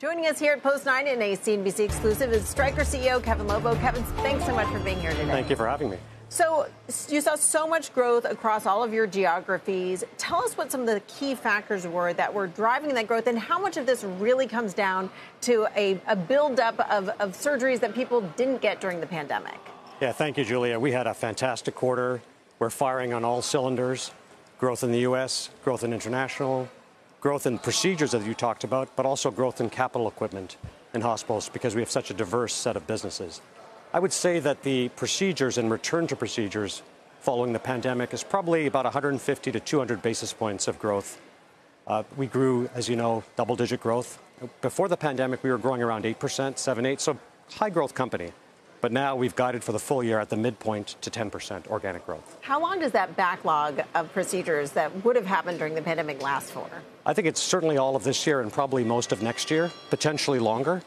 Joining us here at Post 9 in a CNBC exclusive is Stryker CEO Kevin Lobo. Kevin, thanks so much for being here today. Thank you for having me. So, you saw so much growth across all of your geographies. Tell us what some of the key factors were that were driving that growth and how much of this really comes down to a, a buildup of, of surgeries that people didn't get during the pandemic. Yeah, thank you, Julia. We had a fantastic quarter. We're firing on all cylinders growth in the U.S., growth in international, growth in procedures that you talked about, but also growth in capital equipment in hospitals because we have such a diverse set of businesses. I would say that the procedures and return to procedures following the pandemic is probably about 150 to 200 basis points of growth. Uh, we grew, as you know, double digit growth. Before the pandemic, we were growing around 8%, 7, 8, so high growth company. But now we've guided for the full year at the midpoint to 10% organic growth. How long does that backlog of procedures that would have happened during the pandemic last for? I think it's certainly all of this year and probably most of next year, potentially longer,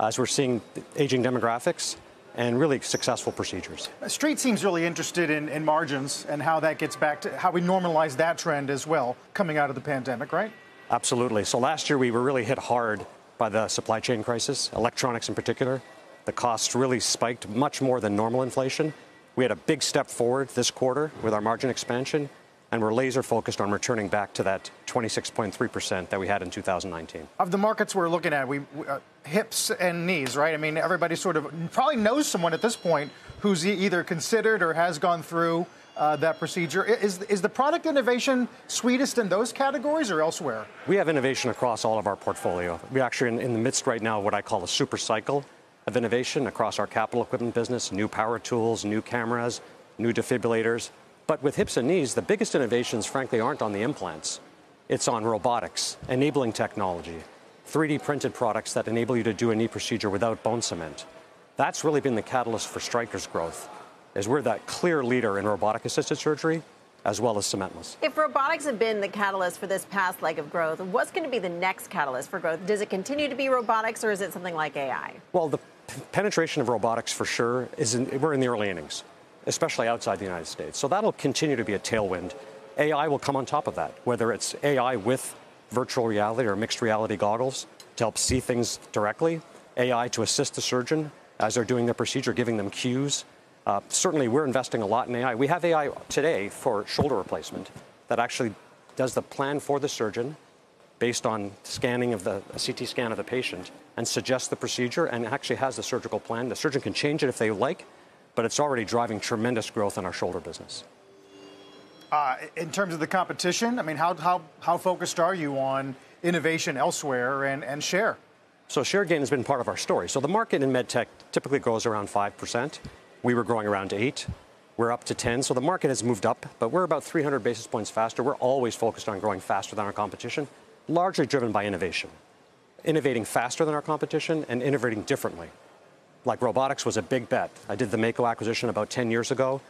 as we're seeing aging demographics and really successful procedures. Street seems really interested in, in, margins and how that gets back to how we normalize that trend as well coming out of the pandemic, right? Absolutely. So last year we were really hit hard by the supply chain crisis, electronics in particular. The costs really spiked much more than normal inflation. We had a big step forward this quarter with our margin expansion, and we're laser focused on returning back to that 26.3% that we had in 2019. Of the markets we're looking at, we uh, hips and knees, right? I mean, everybody sort of probably knows someone at this point who's either considered or has gone through uh, that procedure. Is, is the product innovation sweetest in those categories or elsewhere? We have innovation across all of our portfolio. We're actually in, in the midst right now of what I call a super cycle of innovation across our capital equipment business, new power tools, new cameras, new defibrillators, but with hips and knees, the biggest innovations, frankly, aren't on the implants. It's on robotics, enabling technology, 3D printed products that enable you to do a knee procedure without bone cement. That's really been the catalyst for Stryker's growth, as we're that clear leader in robotic assisted surgery as well as cementless. If robotics have been the catalyst for this past leg of growth, what's going to be the next catalyst for growth? Does it continue to be robotics or is it something like AI? Well, the penetration of robotics for sure is in, we're in the early innings especially outside the United States. So that'll continue to be a tailwind. AI will come on top of that, whether it's AI with virtual reality or mixed reality goggles to help see things directly, AI to assist the surgeon as they're doing their procedure, giving them cues. Uh, certainly, we're investing a lot in AI. We have AI today for shoulder replacement that actually does the plan for the surgeon based on scanning of the CT scan of the patient and suggests the procedure and actually has the surgical plan. The surgeon can change it if they like, but it's already driving tremendous growth in our shoulder business. Uh, in terms of the competition, I mean, how, how, how focused are you on innovation elsewhere and, and share? So share gain has been part of our story. So the market in medtech typically grows around 5%. We were growing around 8. We're up to 10. So the market has moved up, but we're about 300 basis points faster. We're always focused on growing faster than our competition, largely driven by innovation. Innovating faster than our competition and innovating differently like robotics was a big bet. I did the Mako acquisition about 10 years ago.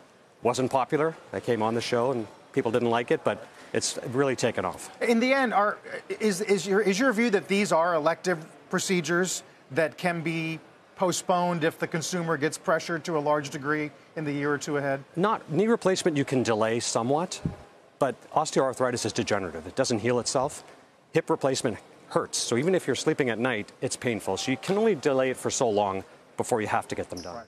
Wasn't popular. I came on the show and people didn't like it, but it's really taken off. In the end, are, is, is, your, is your view that these are elective procedures that can be postponed if the consumer gets pressured to a large degree in the year or two ahead? Not knee replacement, you can delay somewhat, but osteoarthritis is degenerative. It doesn't heal itself. Hip replacement hurts. So even if you're sleeping at night, it's painful. So you can only delay it for so long before you have to get them done.